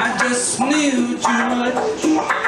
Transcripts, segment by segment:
I just knew too much.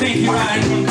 Thank you, Ryan.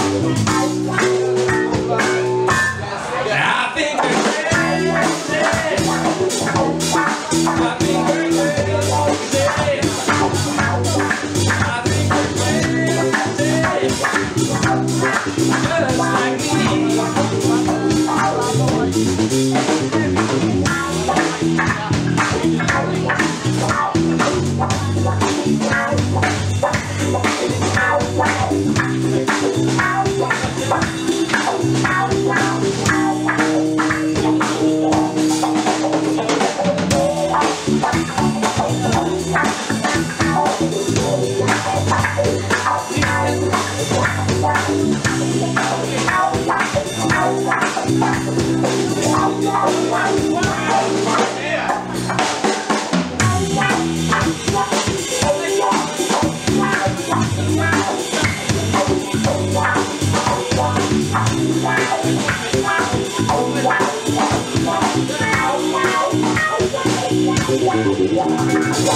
Wow.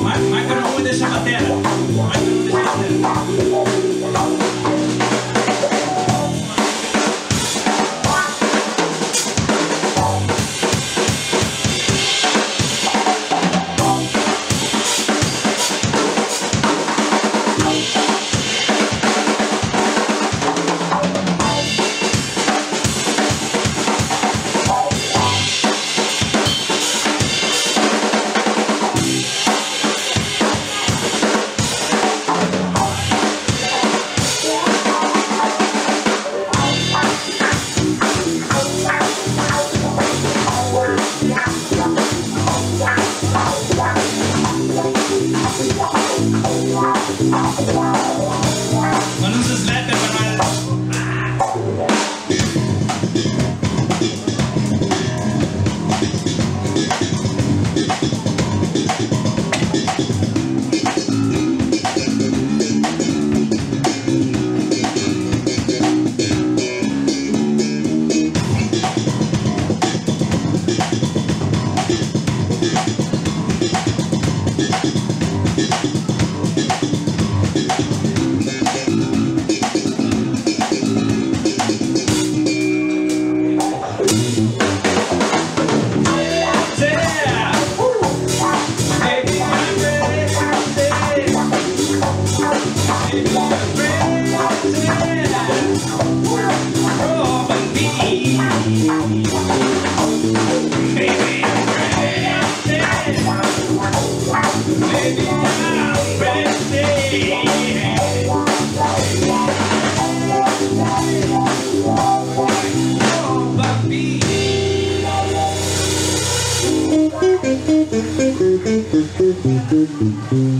Mas, mas eu não vou deixar a batera. Mas eu não vou deixar. Mm-hmm.